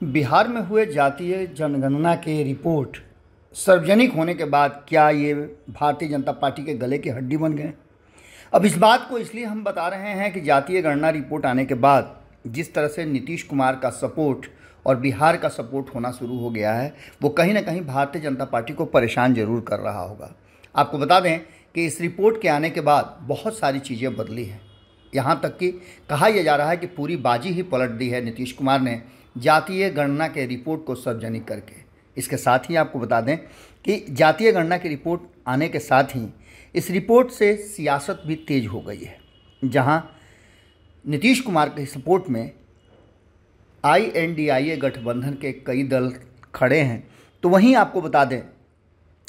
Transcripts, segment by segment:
बिहार में हुए जातीय जनगणना के रिपोर्ट सार्वजनिक होने के बाद क्या ये भारतीय जनता पार्टी के गले की हड्डी बन गए? अब इस बात को इसलिए हम बता रहे हैं कि जातीय गणना रिपोर्ट आने के बाद जिस तरह से नीतीश कुमार का सपोर्ट और बिहार का सपोर्ट होना शुरू हो गया है, वो कहीं ना कहीं भारतीय जनता पार्टी को परेशान ज़रूर कर रहा होगा। आपको बता दें कि इस रिपोर्ट के आने के बाद बहुत सारी चीज़ें बदली हैं। यहाँ तक कि कहा यह जा रहा है कि पूरी बाजी ही पलट दी है नीतीश कुमार ने जातीय गणना के रिपोर्ट को सार्वजनिक करके। इसके साथ ही आपको बता दें कि जातीय गणना की रिपोर्ट आने के साथ ही इस रिपोर्ट से सियासत भी तेज हो गई है, जहाँ नीतीश कुमार के सपोर्ट में आई एन डी आई ए गठबंधन के कई दल खड़े हैं। तो वहीं आपको बता दें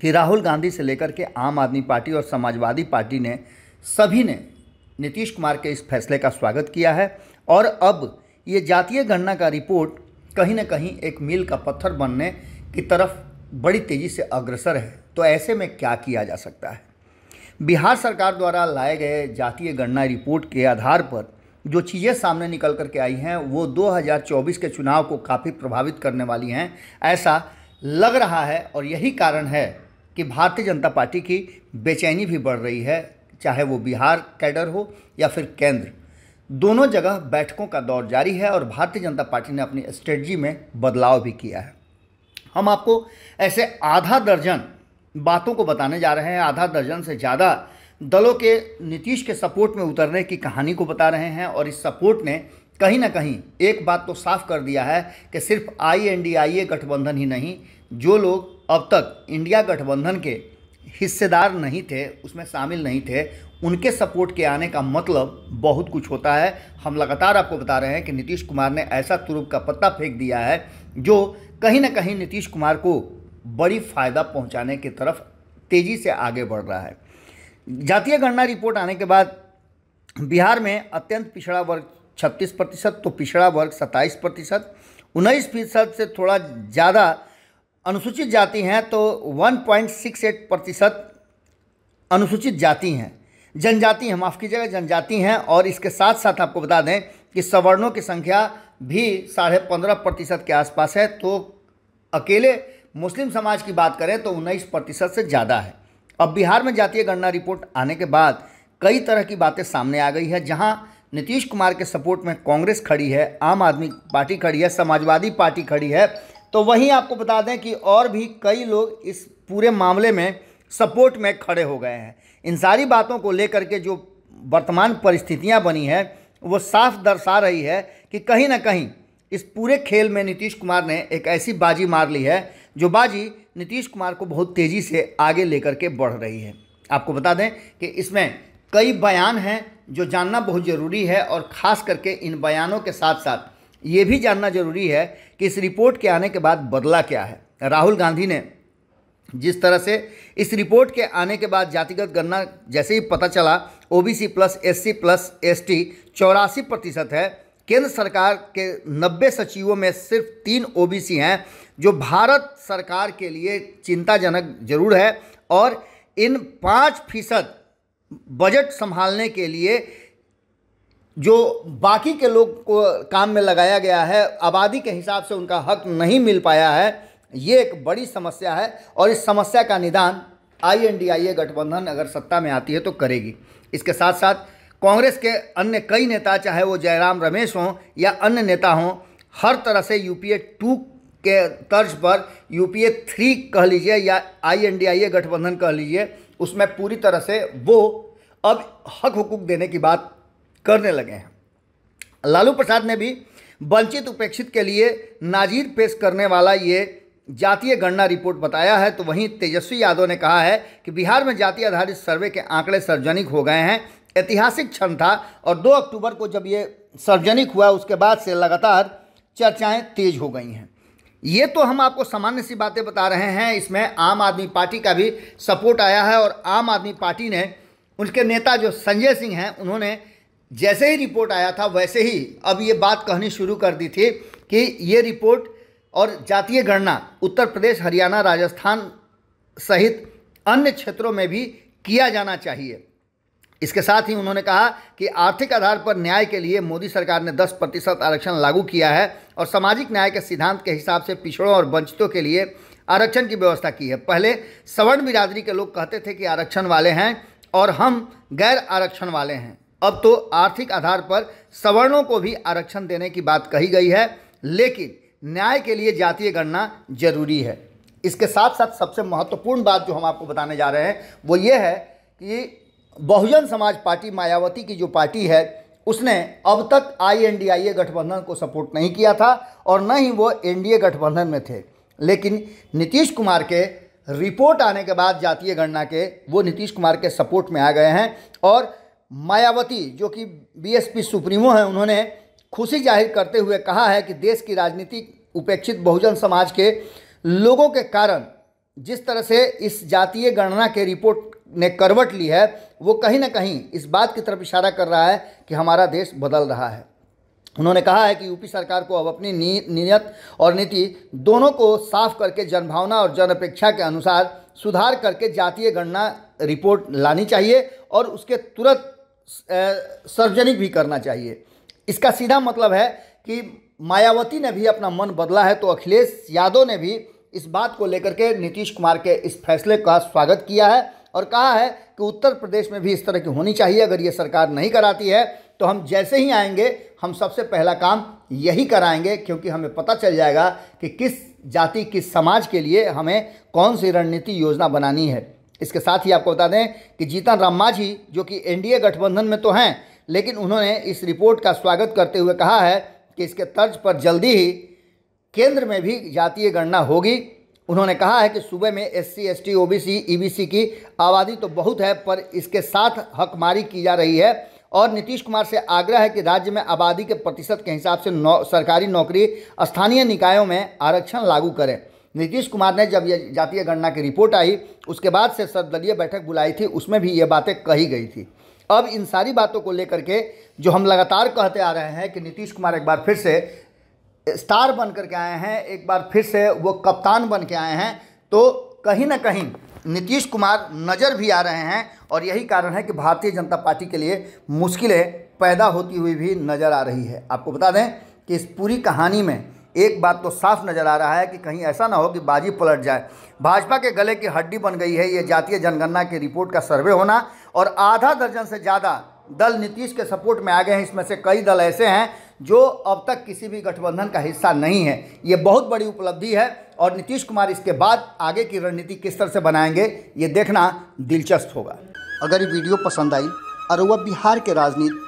कि राहुल गांधी से लेकर के आम आदमी पार्टी और समाजवादी पार्टी ने सभी ने नीतीश कुमार के इस फैसले का स्वागत किया है और अब ये जातीय गणना का रिपोर्ट कहीं ना कहीं एक मील का पत्थर बनने की तरफ़ बड़ी तेज़ी से अग्रसर है। तो ऐसे में क्या किया जा सकता है? बिहार सरकार द्वारा लाए गए जातीय गणना रिपोर्ट के आधार पर जो चीज़ें सामने निकल कर के आई हैं, वो 2024 के चुनाव को काफ़ी प्रभावित करने वाली हैं, ऐसा लग रहा है और यही कारण है कि भारतीय जनता पार्टी की बेचैनी भी बढ़ रही है। चाहे वो बिहार कैडर हो या फिर केंद्र, दोनों जगह बैठकों का दौर जारी है और भारतीय जनता पार्टी ने अपनी स्ट्रेटजी में बदलाव भी किया है। हम आपको ऐसे आधा दर्जन बातों को बताने जा रहे हैं। आधा दर्जन से ज़्यादा दलों के नीतीश के सपोर्ट में उतरने की कहानी को बता रहे हैं और इस सपोर्ट ने कहीं ना कहीं एक बात तो साफ़ कर दिया है कि सिर्फ़ आई एन डी आई ए गठबंधन ही नहीं, जो लोग अब तक इंडिया गठबंधन के हिस्सेदार नहीं थे, उसमें शामिल नहीं थे, उनके सपोर्ट के आने का मतलब बहुत कुछ होता है। हम लगातार आपको बता रहे हैं कि नीतीश कुमार ने ऐसा तुरुप का पत्ता फेंक दिया है, जो कहीं ना कहीं नीतीश कुमार को बड़ी फ़ायदा पहुँचाने की तरफ़ तेज़ी से आगे बढ़ रहा है। जातीय गणना रिपोर्ट आने के बाद बिहार में अत्यंत पिछड़ा वर्ग 36 प्रतिशत तो पिछड़ा वर्ग 27 प्रतिशत, उन्नीस फ़ीसद से थोड़ा ज़्यादा अनुसूचित जाति हैं तो 1.68 प्रतिशत अनुसूचित जाति हैं। जनजाति हैं, माफ़ कीजिएगा, जनजाति हैं और इसके साथ साथ आपको बता दें कि सवर्णों की संख्या भी साढ़े पंद्रह प्रतिशत के आसपास है। तो अकेले मुस्लिम समाज की बात करें तो उन्नीस प्रतिशत से ज़्यादा है। अब बिहार में जातीय गणना रिपोर्ट आने के बाद कई तरह की बातें सामने आ गई है, जहाँ नीतीश कुमार के सपोर्ट में कांग्रेस खड़ी है, आम आदमी पार्टी खड़ी है, समाजवादी पार्टी खड़ी है तो वहीं आपको बता दें कि और भी कई लोग इस पूरे मामले में सपोर्ट में खड़े हो गए हैं। इन सारी बातों को लेकर के जो वर्तमान परिस्थितियाँ बनी है, वो साफ़ दर्शा रही है कि कहीं ना कहीं इस पूरे खेल में नीतीश कुमार ने एक ऐसी बाजी मार ली है, जो बाजी नीतीश कुमार को बहुत तेज़ी से आगे लेकर के बढ़ रही है। आपको बता दें कि इसमें कई बयान हैं जो जानना बहुत ज़रूरी है और ख़ास करके इन बयानों के साथ साथ ये भी जानना ज़रूरी है कि इस रिपोर्ट के आने के बाद बदला क्या है। राहुल गांधी ने जिस तरह से इस रिपोर्ट के आने के बाद जातिगत गणना, जैसे ही पता चला, OBC plus, SC plus, ST चौरासी प्रतिशत है। केंद्र सरकार के 90 सचिवों में सिर्फ़ तीन ओबीसी हैं, जो भारत सरकार के लिए चिंताजनक ज़रूर है और इन पाँच फ़ीसद बजट संभालने के लिए जो बाकी के लोग को काम में लगाया गया है, आबादी के हिसाब से उनका हक नहीं मिल पाया है, ये एक बड़ी समस्या है और इस समस्या का निदान आई एन डी आई ए गठबंधन अगर सत्ता में आती है तो करेगी। इसके साथ साथ कांग्रेस के अन्य कई नेता, चाहे वो जयराम रमेश हों या अन्य नेता हों, हर तरह से यूपीए टू के तर्ज पर यूपीए थ्री कह लीजिए या आई एन डी आई ए गठबंधन कह लीजिए, उसमें पूरी तरह से वो अब हक हुकूक देने की बात करने लगे हैं। लालू प्रसाद ने भी वंचित उपेक्षित के लिए नाजीर पेश करने वाला ये जातीय गणना रिपोर्ट बताया है। तो वहीं तेजस्वी यादव ने कहा है कि बिहार में जाति आधारित सर्वे के आंकड़े सार्वजनिक हो गए हैं। ऐतिहासिक क्षण था और 2 अक्टूबर को जब ये सार्वजनिक हुआ, उसके बाद से लगातार चर्चाएँ तेज हो गई हैं। ये तो हम आपको सामान्य सी बातें बता रहे हैं। इसमें आम आदमी पार्टी का भी सपोर्ट आया है और आम आदमी पार्टी ने उनके नेता जो संजय सिंह हैं, उन्होंने जैसे ही रिपोर्ट आया था, वैसे ही अब ये बात कहनी शुरू कर दी थी कि ये रिपोर्ट और जातीय गणना, उत्तर प्रदेश, हरियाणा, राजस्थान सहित अन्य क्षेत्रों में भी किया जाना चाहिए। इसके साथ ही उन्होंने कहा कि आर्थिक आधार पर न्याय के लिए मोदी सरकार ने 10 प्रतिशत आरक्षण लागू किया है और सामाजिक न्याय के सिद्धांत के हिसाब से पिछड़ों और वंचितों के लिए आरक्षण की व्यवस्था की है। पहले सवर्ण बिरादरी के लोग कहते थे कि आरक्षण वाले हैं और हम गैर आरक्षण वाले हैं। अब तो आर्थिक आधार पर सवर्णों को भी आरक्षण देने की बात कही गई है, लेकिन न्याय के लिए जातीय गणना ज़रूरी है। इसके साथ साथ सबसे महत्वपूर्ण बात जो हम आपको बताने जा रहे हैं, वो ये है कि बहुजन समाज पार्टी मायावती की जो पार्टी है, उसने अब तक आई एन डी आई ए गठबंधन को सपोर्ट नहीं किया था और न ही वो एन डी ए गठबंधन में थे। लेकिन नीतीश कुमार के रिपोर्ट आने के बाद जातीय गणना के, वो नीतीश कुमार के सपोर्ट में आ गए हैं और मायावती, जो कि बीएसपी सुप्रीमो हैं, उन्होंने खुशी ज़ाहिर करते हुए कहा है कि देश की राजनीति उपेक्षित बहुजन समाज के लोगों के कारण, जिस तरह से इस जातीय गणना के रिपोर्ट ने करवट ली है, वो कहीं ना कहीं इस बात की तरफ़ इशारा कर रहा है कि हमारा देश बदल रहा है। उन्होंने कहा है कि यूपी सरकार को अब अपनी नीयत और नीति दोनों को साफ़ करके जनभावना और जन अपेक्षा के अनुसार सुधार करके जातीय गणना रिपोर्ट लानी चाहिए और उसके तुरंत सार्वजनिक भी करना चाहिए। इसका सीधा मतलब है कि मायावती ने भी अपना मन बदला है तो अखिलेश यादव ने भी इस बात को लेकर के नीतीश कुमार के इस फैसले का स्वागत किया है और कहा है कि उत्तर प्रदेश में भी इस तरह की होनी चाहिए। अगर ये सरकार नहीं कराती है तो हम जैसे ही आएँगे, हम सबसे पहला काम यही कराएँगे, क्योंकि हमें पता चल जाएगा कि किस जाति, किस समाज के लिए हमें कौन सी रणनीति योजना बनानी है। इसके साथ ही आपको बता दें कि जीतन राम मांझी जो कि एनडीए गठबंधन में तो हैं लेकिन उन्होंने इस रिपोर्ट का स्वागत करते हुए कहा है कि इसके तर्ज पर जल्दी ही केंद्र में भी जातीय गणना होगी। उन्होंने कहा है कि सूबे में S C S T O B C E B C की आबादी तो बहुत है पर इसके साथ हकमारी की जा रही है और नीतीश कुमार से आग्रह है कि राज्य में आबादी के प्रतिशत के हिसाब से नौ, सरकारी नौकरी स्थानीय निकायों में आरक्षण लागू करें। नीतीश कुमार ने जब ये जातीय गणना की रिपोर्ट आई, उसके बाद से सर्वदलीय बैठक बुलाई थी, उसमें भी ये बातें कही गई थी। अब इन सारी बातों को लेकर के जो हम लगातार कहते आ रहे हैं कि नीतीश कुमार एक बार फिर से स्टार बन करके आए हैं, एक बार फिर से वो कप्तान बन के आए हैं तो कहीं ना कहीं नीतीश कुमार नज़र भी आ रहे हैं और यही कारण है कि भारतीय जनता पार्टी के लिए मुश्किलें पैदा होती हुई भी नज़र आ रही है। आपको बता दें कि इस पूरी कहानी में एक बात तो साफ़ नज़र आ रहा है कि कहीं ऐसा ना हो कि बाजी पलट जाए। भाजपा के गले की हड्डी बन गई है, ये जातीय जनगणना की रिपोर्ट का सर्वे होना और आधा दर्जन से ज़्यादा दल नीतीश के सपोर्ट में आ गए हैं। इसमें से कई दल ऐसे हैं जो अब तक किसी भी गठबंधन का हिस्सा नहीं है। ये बहुत बड़ी उपलब्धि है और नीतीश कुमार इसके बाद आगे की रणनीति किस तरह से बनाएँगे, ये देखना दिलचस्प होगा। अगर ये वीडियो पसंद आई और वह बिहार के राजनीति